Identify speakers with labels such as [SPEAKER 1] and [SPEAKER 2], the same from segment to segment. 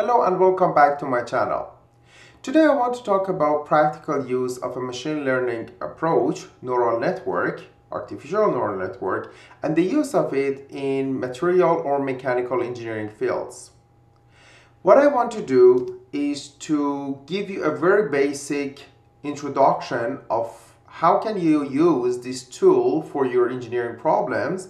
[SPEAKER 1] Hello and welcome back to my channel. Today I want to talk about practical use of a machine learning approach, neural network, artificial neural network, and the use of it in material or mechanical engineering fields. What I want to do is to give you a very basic introduction of how can you use this tool for your engineering problems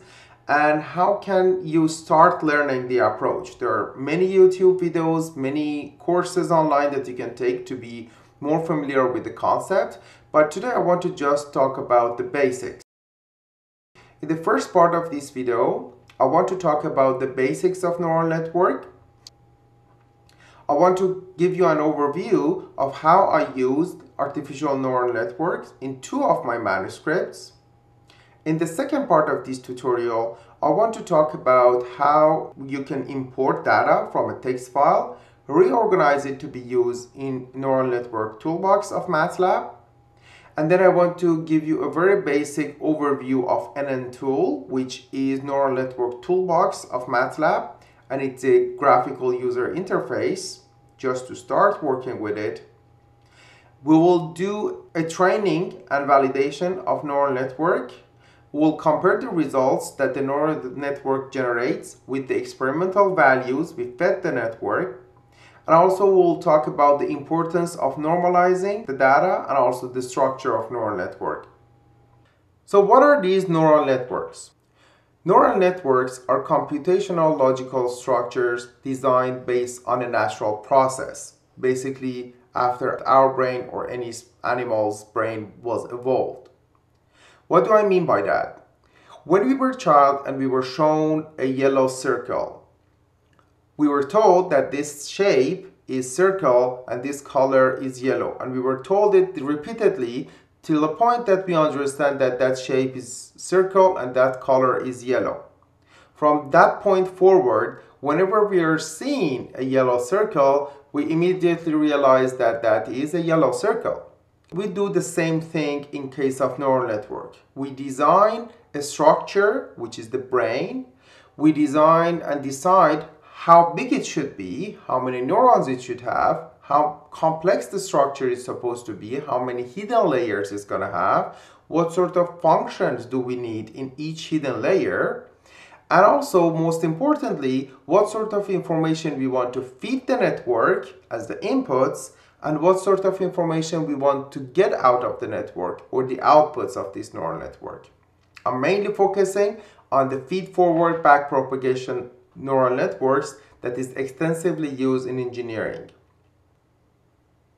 [SPEAKER 1] and how can you start learning the approach. There are many YouTube videos, many courses online that you can take to be more familiar with the concept, but today I want to just talk about the basics. In the first part of this video, I want to talk about the basics of neural network. I want to give you an overview of how I used artificial neural networks in two of my manuscripts in the second part of this tutorial, I want to talk about how you can import data from a text file, reorganize it to be used in neural network toolbox of MATLAB, and then I want to give you a very basic overview of nntool, which is neural network toolbox of MATLAB, and it's a graphical user interface just to start working with it. We will do a training and validation of neural network We'll compare the results that the neural network generates with the experimental values we fed the network. And also we'll talk about the importance of normalizing the data and also the structure of neural network. So what are these neural networks? Neural networks are computational logical structures designed based on a natural process, basically after our brain or any animal's brain was evolved. What do I mean by that? When we were a child and we were shown a yellow circle, we were told that this shape is circle and this color is yellow. And we were told it repeatedly till the point that we understand that that shape is circle and that color is yellow. From that point forward, whenever we are seeing a yellow circle, we immediately realize that that is a yellow circle. We do the same thing in case of neural network. We design a structure, which is the brain. We design and decide how big it should be, how many neurons it should have, how complex the structure is supposed to be, how many hidden layers it's going to have, what sort of functions do we need in each hidden layer, and also, most importantly, what sort of information we want to feed the network as the inputs and what sort of information we want to get out of the network or the outputs of this neural network. I'm mainly focusing on the feed-forward backpropagation neural networks that is extensively used in engineering.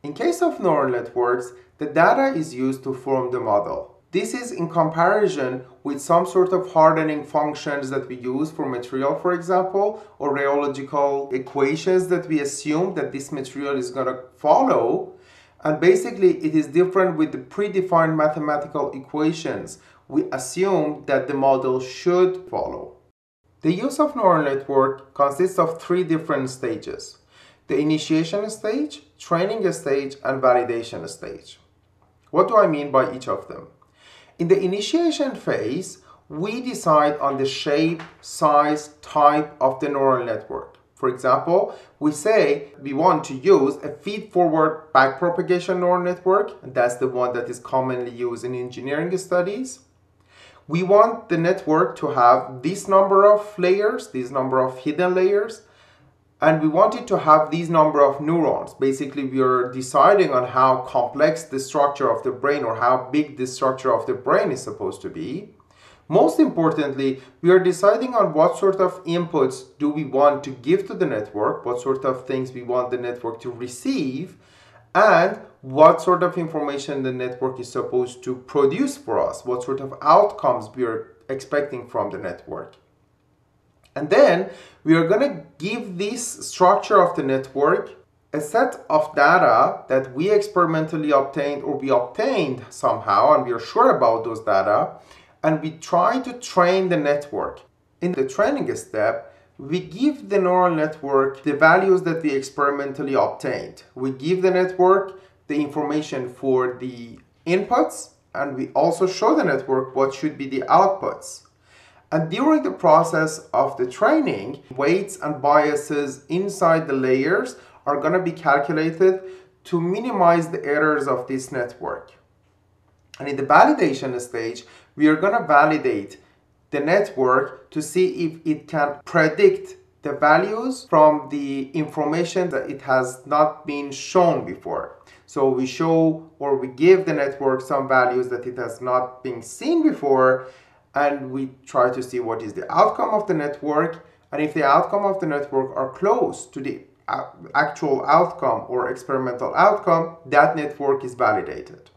[SPEAKER 1] In case of neural networks, the data is used to form the model. This is in comparison with some sort of hardening functions that we use for material, for example, or rheological equations that we assume that this material is going to follow. And basically, it is different with the predefined mathematical equations. We assume that the model should follow. The use of neural network consists of three different stages. The initiation stage, training stage, and validation stage. What do I mean by each of them? In the initiation phase, we decide on the shape, size, type of the neural network. For example, we say we want to use a feed-forward backpropagation neural network, and that's the one that is commonly used in engineering studies. We want the network to have this number of layers, this number of hidden layers, and we wanted to have these number of neurons. Basically, we are deciding on how complex the structure of the brain or how big the structure of the brain is supposed to be. Most importantly, we are deciding on what sort of inputs do we want to give to the network, what sort of things we want the network to receive, and what sort of information the network is supposed to produce for us, what sort of outcomes we are expecting from the network. And then we are going to give this structure of the network a set of data that we experimentally obtained or we obtained somehow and we are sure about those data and we try to train the network. In the training step, we give the neural network the values that we experimentally obtained. We give the network the information for the inputs and we also show the network what should be the outputs. And during the process of the training, weights and biases inside the layers are going to be calculated to minimize the errors of this network. And in the validation stage, we are going to validate the network to see if it can predict the values from the information that it has not been shown before. So we show or we give the network some values that it has not been seen before and we try to see what is the outcome of the network and if the outcome of the network are close to the uh, actual outcome or experimental outcome, that network is validated.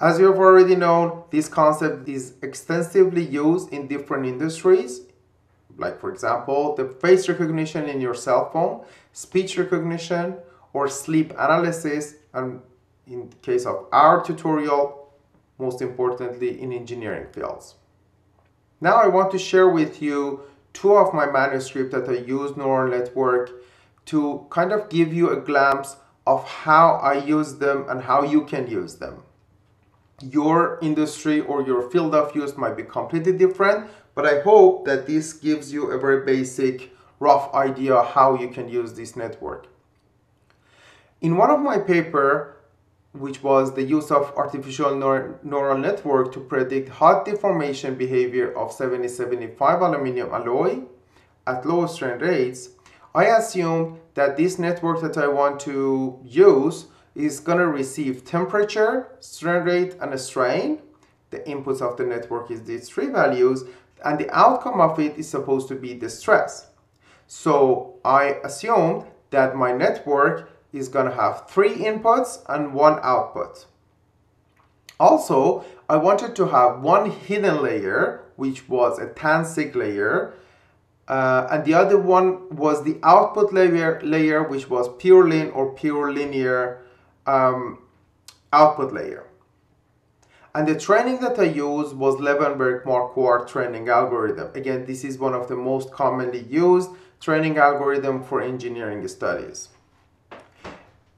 [SPEAKER 1] As you have already known, this concept is extensively used in different industries, like for example, the face recognition in your cell phone, speech recognition, or sleep analysis, and in case of our tutorial, most importantly in engineering fields. Now I want to share with you two of my manuscripts that I use neural network to kind of give you a glimpse of how I use them and how you can use them. Your industry or your field of use might be completely different, but I hope that this gives you a very basic rough idea how you can use this network. In one of my paper, which was the use of artificial neur neural network to predict hot deformation behavior of 7075 aluminum alloy at low strain rates, I assumed that this network that I want to use is going to receive temperature, strain rate, and strain. The inputs of the network is these three values, and the outcome of it is supposed to be the stress. So I assumed that my network is going to have three inputs and one output. Also, I wanted to have one hidden layer, which was a tan-sig layer, uh, and the other one was the output layer, layer which was pure lin or pure linear um, output layer. And the training that I used was Levenberg-Marquardt training algorithm. Again, this is one of the most commonly used training algorithm for engineering studies.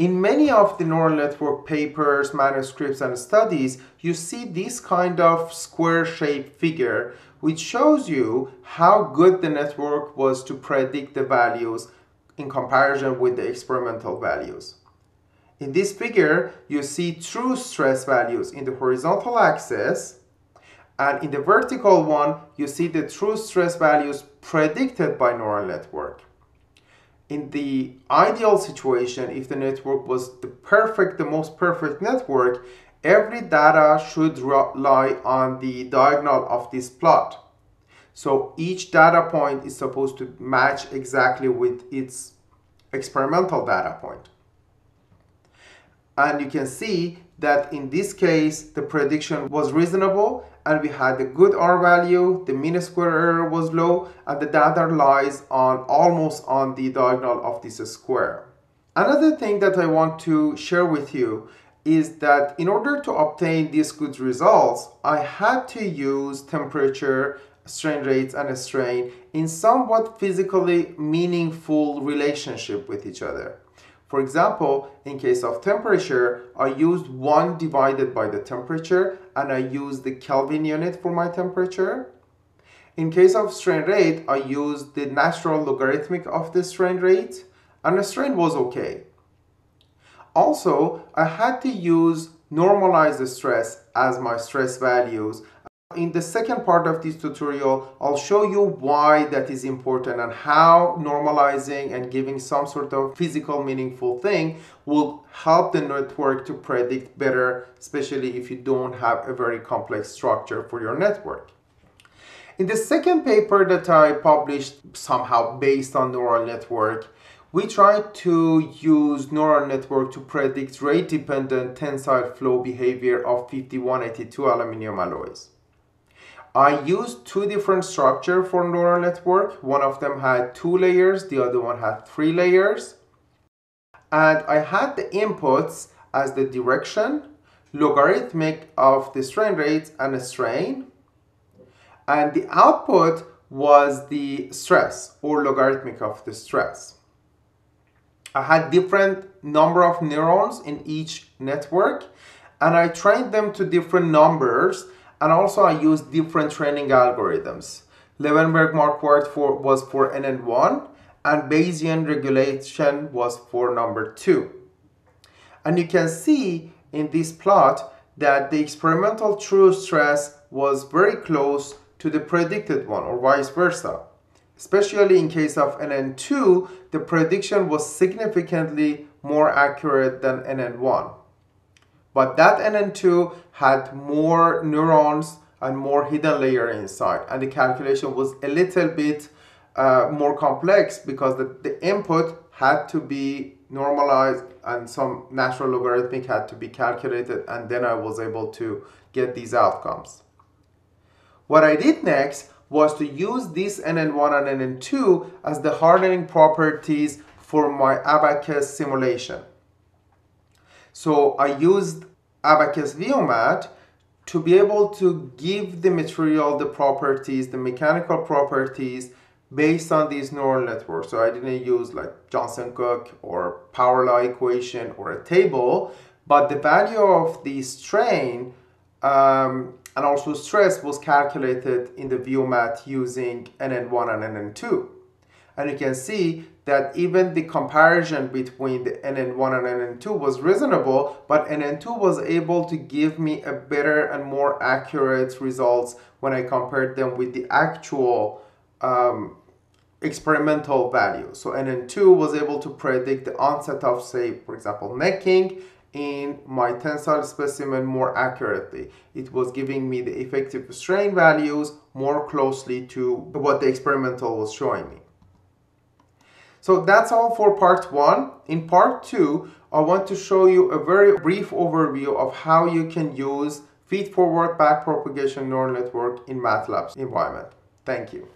[SPEAKER 1] In many of the neural network papers, manuscripts, and studies, you see this kind of square-shaped figure, which shows you how good the network was to predict the values in comparison with the experimental values. In this figure, you see true stress values in the horizontal axis, and in the vertical one, you see the true stress values predicted by neural network in the ideal situation, if the network was the perfect, the most perfect network, every data should lie on the diagonal of this plot. So each data point is supposed to match exactly with its experimental data point. And you can see that in this case, the prediction was reasonable and we had a good R value, the mean square error was low, and the data lies on almost on the diagonal of this square. Another thing that I want to share with you is that in order to obtain these good results, I had to use temperature, strain rates, and strain in somewhat physically meaningful relationship with each other. For example, in case of temperature, I used 1 divided by the temperature and I used the Kelvin unit for my temperature. In case of strain rate, I used the natural logarithmic of the strain rate and the strain was okay. Also, I had to use normalized stress as my stress values in the second part of this tutorial, I'll show you why that is important and how normalizing and giving some sort of physical meaningful thing will help the network to predict better, especially if you don't have a very complex structure for your network. In the second paper that I published somehow based on neural network, we tried to use neural network to predict rate-dependent tensile flow behavior of 5182 aluminum alloys. I used two different structure for neural network. One of them had two layers, the other one had three layers. And I had the inputs as the direction, logarithmic of the strain rate and the strain. And the output was the stress or logarithmic of the stress. I had different number of neurons in each network and I trained them to different numbers and also I used different training algorithms. Levenberg Marquardt for, was for NN1 and Bayesian regulation was for number 2. And you can see in this plot that the experimental true stress was very close to the predicted one or vice versa. Especially in case of NN2, the prediction was significantly more accurate than NN1. But that NN2 had more neurons and more hidden layer inside and the calculation was a little bit uh, more complex because the, the input had to be normalized and some natural logarithmic had to be calculated and then I was able to get these outcomes. What I did next was to use this NN1 and NN2 as the hardening properties for my Abaqus simulation. So I used abaqus VUMAT to be able to give the material the properties, the mechanical properties based on these neural networks. So I didn't use like Johnson-Cook or power law equation or a table, but the value of the strain um, and also stress was calculated in the VUMAT using NN1 and NN2. And you can see that even the comparison between the NN1 and NN2 was reasonable, but NN2 was able to give me a better and more accurate results when I compared them with the actual um, experimental value. So NN2 was able to predict the onset of, say, for example, necking in my tensile specimen more accurately. It was giving me the effective strain values more closely to what the experimental was showing me. So that's all for part one. In part two, I want to show you a very brief overview of how you can use feed-forward backpropagation neural network in MATLAB environment. Thank you.